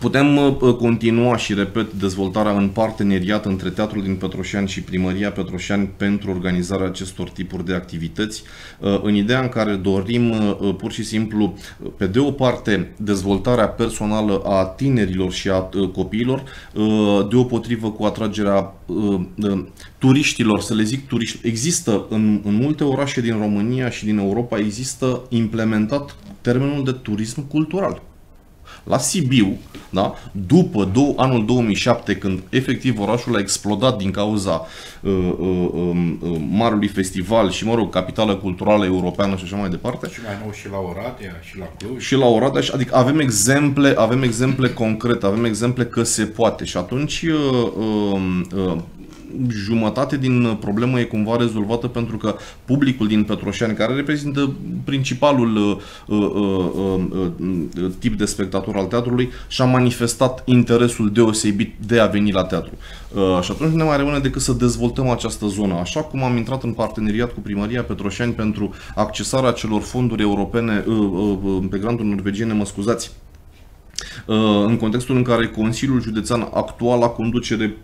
Putem uh, continua și, repet, dezvoltarea în parteneriat între Teatrul din Petroșani și Primăria Petroșani pentru organizarea acestor tipuri de activități, uh, în ideea în care dorim uh, pur și simplu, pe de o parte, dezvoltarea personală a tinerilor și a copiilor, deopotrivă cu atragerea turiștilor, să le zic turiști. Există în, în multe orașe din România și din Europa, există implementat termenul de turism cultural la Sibiu, da? după do- anul 2007, când efectiv orașul a explodat din cauza uh, uh, um, uh, marului festival și, mă rog, capitală culturală europeană și așa mai departe. Și mai nou și la Oradea și la Cluj. Și la Oradea, adică avem exemple, avem exemple concrete, avem exemple că se poate și atunci uh, uh, uh, jumătate din problemă e cumva rezolvată pentru că publicul din Petroșani, care reprezintă principalul uh, uh, uh, uh, tip de spectator al teatrului, și-a manifestat interesul deosebit de a veni la teatru. Uh, și atunci nu ne mai rămâne decât să dezvoltăm această zonă. Așa cum am intrat în parteneriat cu Primăria Petroșani pentru accesarea celor fonduri europene uh, uh, pe granturi norvegiene, mă scuzați, Uh, în contextul în care Consiliul Județean, actuala conducere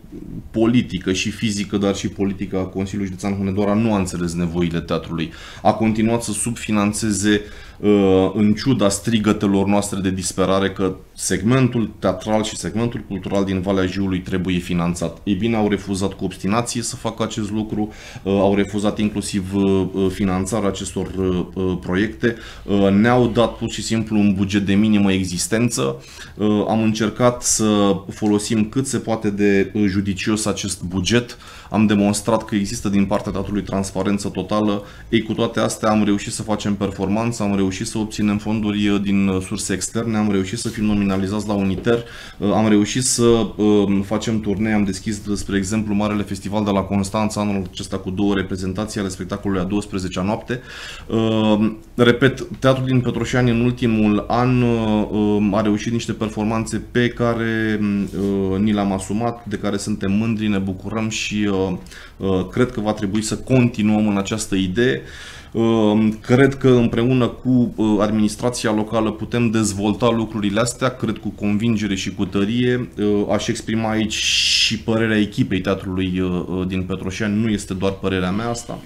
politică și fizică, dar și politică a Consiliului Județean Hunedoara nu a înțeles nevoile teatrului. A continuat să subfinanțeze Uh, în ciuda strigătelor noastre de disperare că segmentul teatral și segmentul cultural din Valea Jiului trebuie finanțat. Ei bine, au refuzat cu obstinație să facă acest lucru, uh, au refuzat inclusiv uh, finanțarea acestor proiecte, ne-au dat pur și simplu un buget de minimă existență, am încercat să folosim cât se poate de judicios acest buget, am demonstrat că există din partea teatrului transparență totală, ei cu toate astea am reușit să facem performanță, am reușit reușit să obținem fonduri uh, din uh, surse externe, am reușit să fim nominalizați la Uniter, uh, am reușit să facem turnee, am deschis, spre exemplu, Marele Festival de la Constanța anul acesta cu două reprezentații ale spectacolului a 12-a noapte. Repet, Teatrul din Petroșani în ultimul an a reușit niște performanțe pe care ni le-am asumat, de care suntem mândri, ne bucurăm și cred că va trebui să continuăm în această idee. Ehm, cred că împreună cu uh, administrația locală putem dezvolta lucrurile astea, cred cu convingere și cu tărie. Uh, aș exprima aici și părerea echipei teatrului uh, din Petroșani, nu este doar părerea mea asta.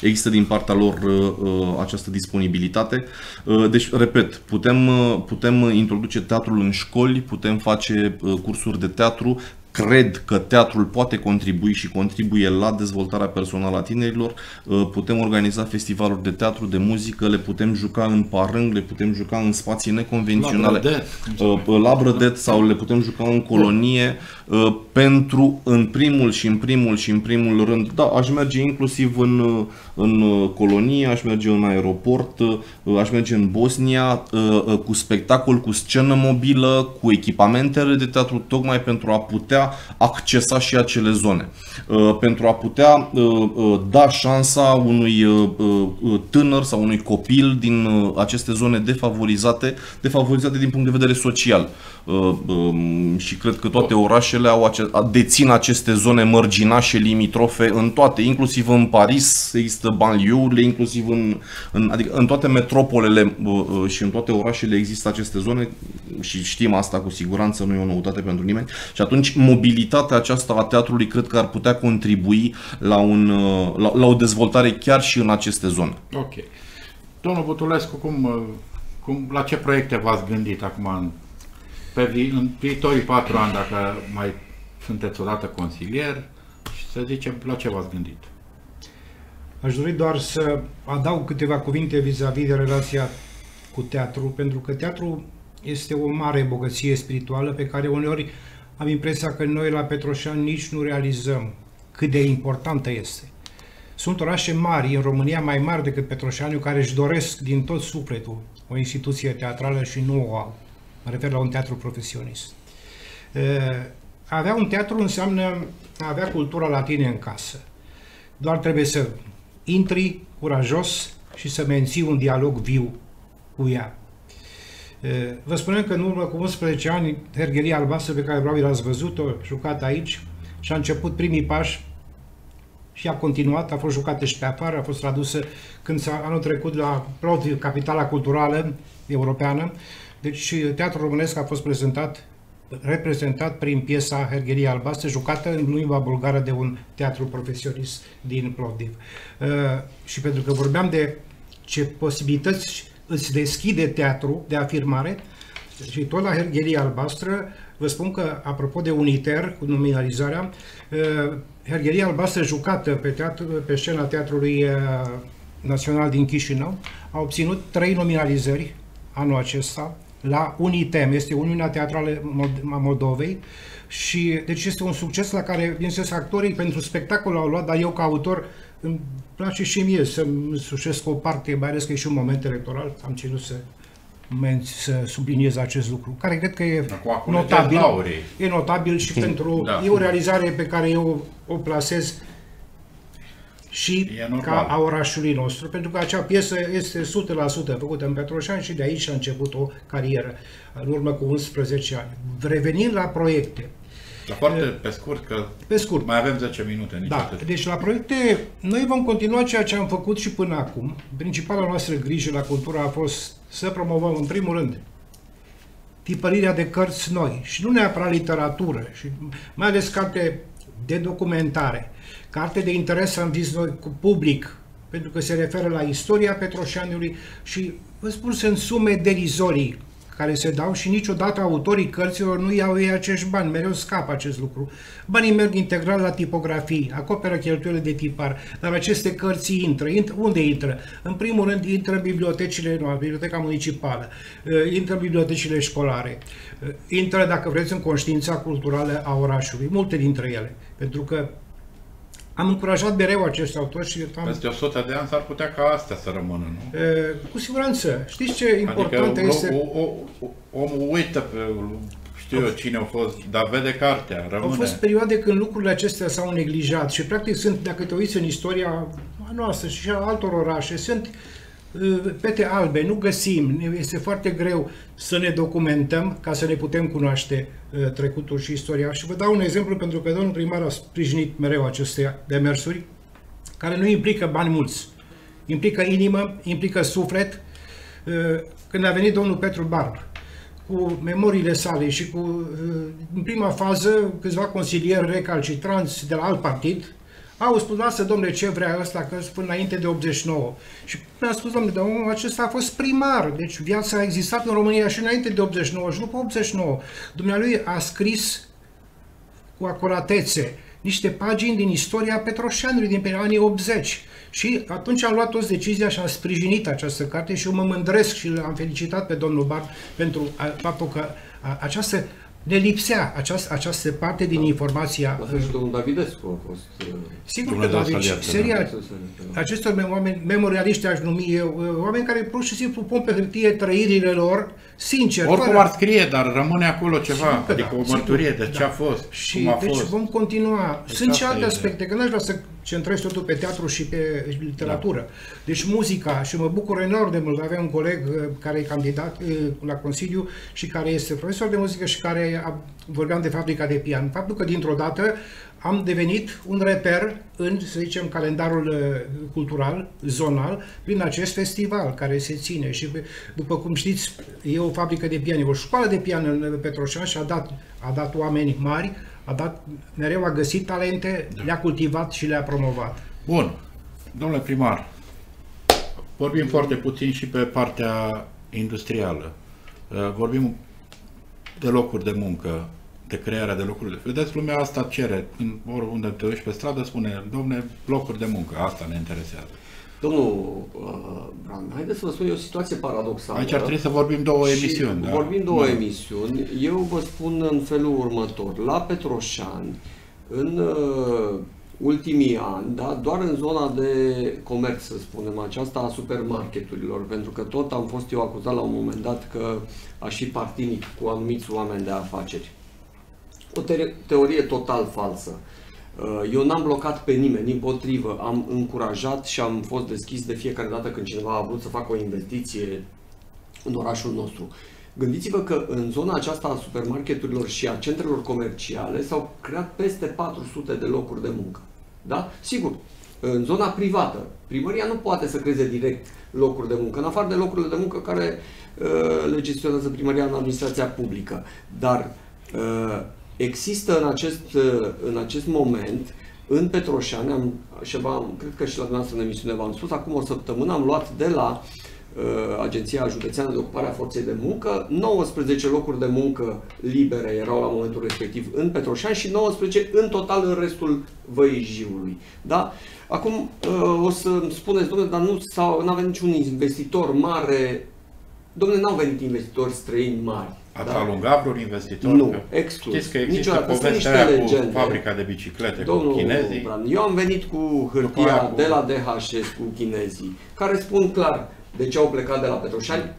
Există din partea lor uh, această disponibilitate. Uh, deci, repet, putem, uh, putem introduce teatrul în școli, putem face uh, cursuri de teatru, cred că teatrul poate contribui și contribuie la dezvoltarea personală a tinerilor. Uh, putem organiza festivaluri de teatru, de muzică, le putem juca în parâng, le putem juca în spații neconvenționale, la brădet, uh, sau le putem juca în colonie. uh, pentru, în primul și în primul și în primul rând, da, aș merge inclusiv în, în colonie, aș merge în aeroport, aș merge în Bosnia cu spectacol, cu scenă mobilă, cu echipamentele de teatru, tocmai pentru a putea accesa și acele zone. Uh, pentru a putea uh, uh, da șansa unui tânăr sau unui copil din aceste zone defavorizate, defavorizate din punct de vedere social. Um, și cred că toate orașele au ace- dețin aceste zone mărginașe, limitrofe în toate, inclusiv în Paris există banlieurile, inclusiv în, în, adică în toate metropolele și în toate orașele există aceste zone și știm asta cu siguranță, nu e o noutate pentru nimeni. Și atunci mobilitatea aceasta a teatrului cred că ar putea contribui la, un, uh, la, la o dezvoltare chiar și în aceste zone. Ok. Domnul Butulescu, cum, uh, cum, la ce proiecte v-ați gândit acum în, pe vi, în viitorii patru ani, dacă mai sunteți odată consilier și să zicem la ce v-ați gândit? Aș dori doar să adaug câteva cuvinte vis-a-vis de relația cu teatru, pentru că teatru este o mare bogăție spirituală pe care uneori am impresia că noi la Petroșani nici nu realizăm cât de importantă este. Sunt orașe mari în România, mai mari decât Petroșaniu, care își doresc din tot sufletul o instituție teatrală și nu o au. Mă refer la un teatru profesionist. A avea un teatru înseamnă a avea cultura la tine în casă. Doar trebuie să intri curajos și să menții un dialog viu cu ea. Vă spunem că în urmă cu 11 ani, Hergelia Albastră, pe care probabil ați văzut-o, jucat aici, și a început primii pași și a continuat, a fost jucată și pe afară, a fost tradusă când s-a anul trecut la Plovdiv, capitala culturală europeană. Deci teatrul românesc a fost prezentat reprezentat prin piesa Hergheria Albastră, jucată în limba bulgară de un teatru profesionist din Plovdiv. Uh, și pentru că vorbeam de ce posibilități îți deschide teatru de afirmare, și tot la Hergheria Albastră, vă spun că, apropo de uniter, cu nominalizarea, uh, Hergheria Albastră jucată pe, teatru, pe scena Teatrului uh, Național din Chișinău a obținut trei nominalizări anul acesta, la UNITEM, este Uniunea Teatrală a Moldovei și deci este un succes la care, bineînțeles, actorii pentru spectacol au luat, dar eu ca autor îmi place și mie să-mi sușesc o parte, mai ales că e și un moment electoral, am ținut să, să subliniez acest lucru, care cred că e Acum, notabil. E notabil și pentru, da. e o realizare pe care eu o plasez și ca a orașului nostru, pentru că acea piesă este 100% făcută în Petroșani și de aici a început o carieră, în urmă cu 11 ani. Revenind la proiecte, la foarte pe scurt, că pe scurt. mai avem 10 minute. Nici da, atât. deci la proiecte, noi vom continua ceea ce am făcut și până acum. Principala noastră grijă la cultură a fost să promovăm, în primul rând, tipărirea de cărți noi și nu neapărat literatură, și mai ales carte de documentare, carte de interes am zis noi cu public, pentru că se referă la istoria Petroșaniului și vă spun, sunt sume derizorii care se dau și niciodată autorii cărților nu iau ei acești bani, mereu scapă acest lucru. Banii merg integral la tipografii, acoperă cheltuielile de tipar, dar aceste cărți intră. intră. Unde intră? În primul rând intră în bibliotecile noastre, biblioteca municipală, uh, intră în bibliotecile școlare, uh, intră, dacă vreți, în conștiința culturală a orașului, multe dintre ele. Pentru că am încurajat mereu acest autor și am... Peste 100 de ani s-ar putea ca astea să rămână, nu? E, cu siguranță. Știți ce important adică este? O, o, o, omul uită pe, știu eu cine a fost, dar vede cartea, rămâne. Au fost perioade când lucrurile acestea s-au neglijat și practic sunt, dacă te uiți în istoria noastră și a altor orașe, sunt pete albe, nu găsim, este foarte greu să ne documentăm ca să ne putem cunoaște uh, trecutul și istoria. Și vă dau un exemplu pentru că domnul primar a sprijinit mereu aceste demersuri, care nu implică bani mulți. Implică inimă, implică suflet. Uh, când a venit domnul Petru Barb, cu memoriile sale și cu, uh, în prima fază, câțiva consilieri recalcitranți de la alt partid, au spus, lasă, domnule, ce vrea ăsta, că spun înainte de 89. Și mi-a spus, domnule, dar omul acesta a fost primar, deci viața a existat în România și înainte de 89 și după 89. Dumnealui a scris cu acuratețe niște pagini din istoria Petroșanului din anii 80. Și atunci am luat toți decizia și am sprijinit această carte și eu mă mândresc și l-am felicitat pe domnul Bar pentru faptul că această ne lipsea această, această parte din da. informația. La fel și domnul Davidescu a fost... Uh, Sigur că David, seria acestor oameni, memorialiști aș numi eu, uh, oameni care pur și simplu pun pe hârtie trăirile lor, sincer. Oricum fără... ar scrie, dar rămâne acolo ceva, adică da, o mărturie sigur, de ce da. a fost, și, cum a deci fost. vom continua. Deci Sunt și alte aspecte, că n-aș vrea să centrez totul pe teatru și pe literatură. Da. Deci muzica, și mă bucur enorm de mult, avea un coleg uh, care e candidat uh, la Consiliu și care este profesor de muzică și care a, vorbeam de fabrica de pian. Faptul că dintr-o dată am devenit un reper în, să zicem, calendarul uh, cultural zonal prin acest festival care se ține și după cum știți e o fabrică de pian, e o școală de pian în Petroșan și a dat, a dat oameni mari a dat, mereu a găsit talente, da. le-a cultivat și le-a promovat. Bun. Domnule primar, vorbim foarte puțin și pe partea industrială. Uh, vorbim de locuri de muncă, de crearea de locuri. Vedeți, lumea asta cere. Oriunde te uiți pe stradă, spune, domne, locuri de muncă, asta ne interesează. Domnul uh, Bran, haideți să vă spun, e o situație paradoxală. Aici ar trebui să vorbim două emisiuni. Da? Vorbim două da. emisiuni. Eu vă spun în felul următor. La Petroșani, în uh, ultimii ani, da, doar în zona de comerț, să spunem, aceasta a supermarketurilor, pentru că tot am fost eu acuzat la un moment dat că aș fi partinic cu anumiți oameni de afaceri. O te- teorie total falsă. Uh, Uh, eu n-am blocat pe nimeni, împotrivă, am încurajat și am fost deschis de fiecare dată când cineva a vrut să facă o investiție în orașul nostru. Gândiți-vă că în zona aceasta a supermarketurilor și a centrelor comerciale s-au creat peste 400 de locuri de muncă. Da? Sigur, în zona privată. Primăria nu poate să creeze direct locuri de muncă, în afară de locurile de muncă care uh, le gestionează primăria în administrația publică. Dar uh, există în acest, uh, în acest moment în Petroșani, am, și am, cred că și la dumneavoastră în emisiune v-am spus, acum o săptămână am luat de la uh, Agenția Județeană de Ocupare a Forței de Muncă, 19 locuri de muncă libere erau la momentul respectiv în Petroșani și 19 în total în restul Văii Jiului. Da? Acum uh, o să spuneți, domnule, dar nu s-a venit niciun investitor mare. Domnule, n-au venit investitori străini mari. Ați da? alungat vreun investitor? Nu, exclus. Știți că există Niciodată. Sunt povestea niște aia cu legende. fabrica de biciclete, Domnul cu chinezii. Bran, eu am venit cu După aia hârtia cu- de la DHS cu chinezii, care spun clar de ce au plecat de la Petroșani.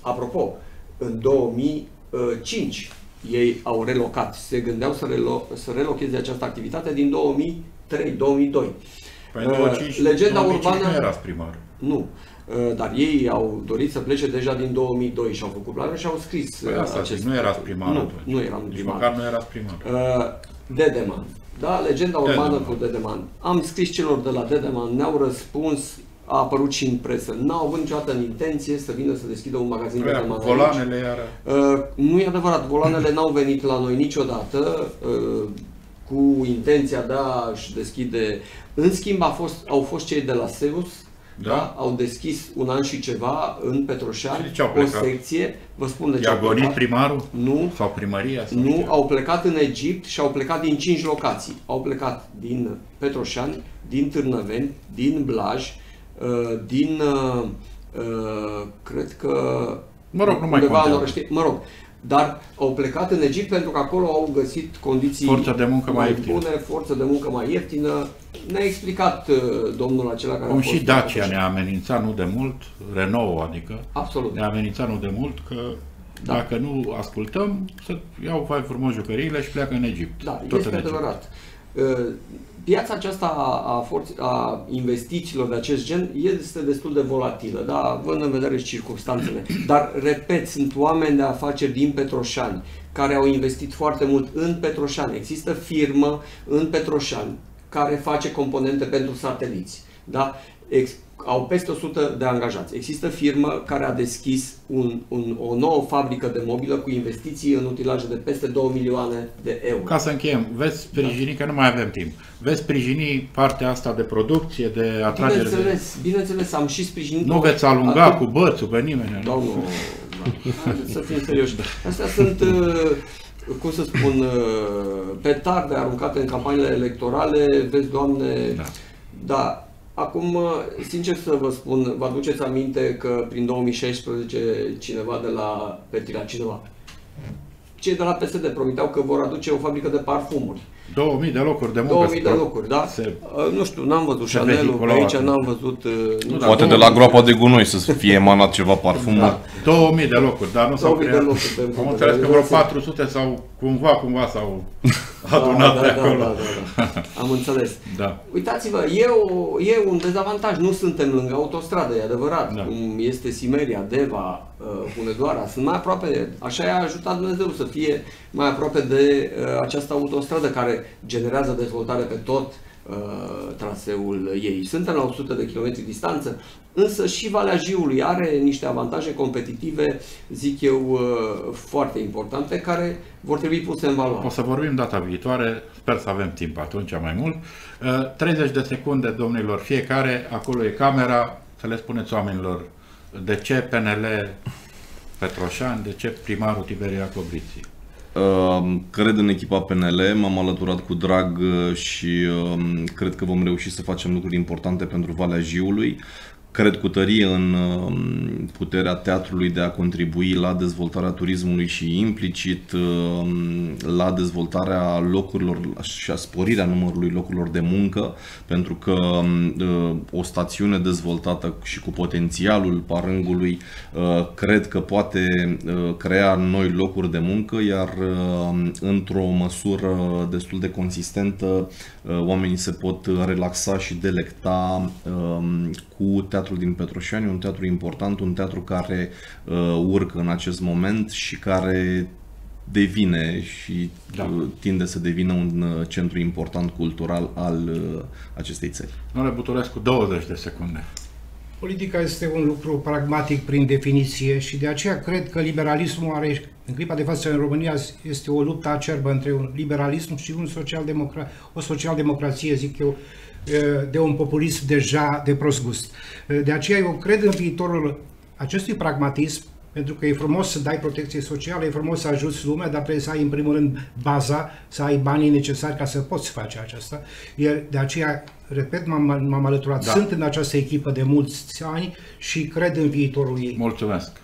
Apropo, în 2005 ei au relocat, se gândeau să, relo- să relocheze această activitate din 2003-2002. Păi Uh, în 2005, legenda 2005 urbană- nu erați primar. Nu. Uh, Dar ei au dorit să plece deja din 2002 și au făcut planuri și au scris Păi uh, asta acest... zic, nu erați primar Nu, atunci. nu eram Nici primar. măcar nu erați primar. Uh, Dedeman. Da, legenda urbană Dedeman. cu Dedeman. Am scris celor de la Dedeman, ne-au răspuns, a apărut și în presă. N-au avut niciodată în intenție să vină să deschidă un magazin Aia Dedeman cu aici. volanele iară. Uh, nu e adevărat, volanele n-au venit la noi niciodată uh, cu intenția de a-și deschide. În schimb, a fost, au fost cei de la Seus, Da. da? au deschis un an și ceva în Petroșani, Și de ce au o plecat? secție, vă spun de ce I-a au gonit plecat. primarul? Nu, Sau primăria? Sau nu, ce? au plecat în Egipt și au plecat din cinci locații. Au plecat din Petroșani, din Târnăveni, din Blaj, uh, din, uh, uh, cred că... Mă rog, nu mai undeva în contează. Orăștie, Mă rog, dar au plecat în Egipt pentru că acolo au găsit condiții Forță de muncă mai ieftină. bune, forță de muncă mai ieftină. Ne-a explicat uh, domnul acela care Cum a fost și în Dacia Petroșani. ne-a amenințat nu de mult, Renault adică, Absolut. ne-a amenințat nu de mult că Da. dacă nu ascultăm, să iau fai frumos jucăriile și pleacă în Egipt. Da, Tot este în Egipt. adevărat. Uh, Piața aceasta a, a, forț- a investițiilor de acest gen este destul de volatilă, da, având în vedere și circunstanțele. Dar, repet, sunt oameni de afaceri din Petroșani care au investit foarte mult în Petroșani. Există firmă în Petroșani care face componente pentru sateliți. Da? Ex- au peste 100 de angajați. Există firmă care a deschis un, un, o nouă fabrică de mobilă cu investiții în utilaje de peste 2 milioane de euro. Ca să încheiem, veți sprijini, că nu mai avem timp, veți sprijini partea asta de producție, de atragere de... Bineînțeles, bineînțeles, am și sprijinit Nu veți alunga Atât- cu bățul pe nimeni. nu? Domnul, da. haideți să fim serioși. Astea sunt, uh, cum să spun, uh, petarde aruncate în campaniile electorale, vezi, Doamne, Da. da. Acum, uh, sincer să vă spun, vă aduceți aminte că prin 2016 cineva de la Petila, cineva, cei de la PSD promiteau că vor aduce o fabrică de parfumuri. 2000 de locuri de muncă. 2000 de se- locuri, da? Se, Uh, Nu știu, n-am văzut se Chanel-ul, vehiculau aici atunci. n-am văzut... uh, Nu, da, Poate de la groapa de gunoi să fie emanat ceva parfum. Da. 2000 de locuri, dar nu s-au 2000 de creat. locuri de Am muncă, înțeles că de vreo rețele. 400 sau cumva, cumva s-au adunat da, de da, acolo. Da, da, da. Am înțeles. Da. Uitați-vă, e, o, e un dezavantaj. Nu suntem lângă autostradă, e adevărat. Da. Cum este Simeria, Deva, uh, Hunedoara. Sunt mai aproape, așa i-a ajutat Dumnezeu să fie mai aproape de uh, această autostradă care generează dezvoltare pe tot uh, traseul ei. Suntem la 100 de km distanță, însă și Valea Jiului are niște avantaje competitive, zic eu, uh, foarte importante, care vor trebui puse în valoare. O să vorbim data viitoare, sper să avem timp atunci mai mult. Uh, 30 de secunde, domnilor, fiecare, acolo e camera, să le spuneți oamenilor de ce PNL Petroșan, de ce primarul Tiberiu Iacobriții. Uh, Cred în echipa PNL, m-am alăturat cu drag uh, și um, cred că vom reuși să facem lucruri importante pentru Valea Jiului. Cred cu tărie în um, puterea teatrului de a contribui la dezvoltarea turismului și implicit um, la dezvoltarea locurilor și a sporirea numărului locurilor de muncă, pentru că um, uh, o stațiune dezvoltată și cu potențialul parângului uh, cred că poate uh, crea noi locuri de muncă, iar uh, într-o măsură destul de consistentă uh, oamenii se pot relaxa și delecta um, cu teatrul din Petroșani, un teatru important, un teatru care uh, urcă în acest moment și care devine și Da. uh, tinde să devină un uh, centru important cultural al uh, acestei țări. Domnule Buturescu, 20 de secunde. Politica este un lucru pragmatic prin definiție și de aceea cred că liberalismul are, în clipa de față în România, este o luptă acerbă între un liberalism și un social-democra- o social-democrație, zic eu, de un populism deja de prost gust. De aceea eu cred în viitorul acestui pragmatism, pentru că e frumos să dai protecție socială, e frumos să ajuți lumea, dar trebuie să ai în primul rând baza, să ai banii necesari ca să poți face aceasta. Iar de aceea, repet, m-am, m-am alăturat. Da. Sunt în această echipă de mulți ani și cred în viitorul ei. Mulțumesc!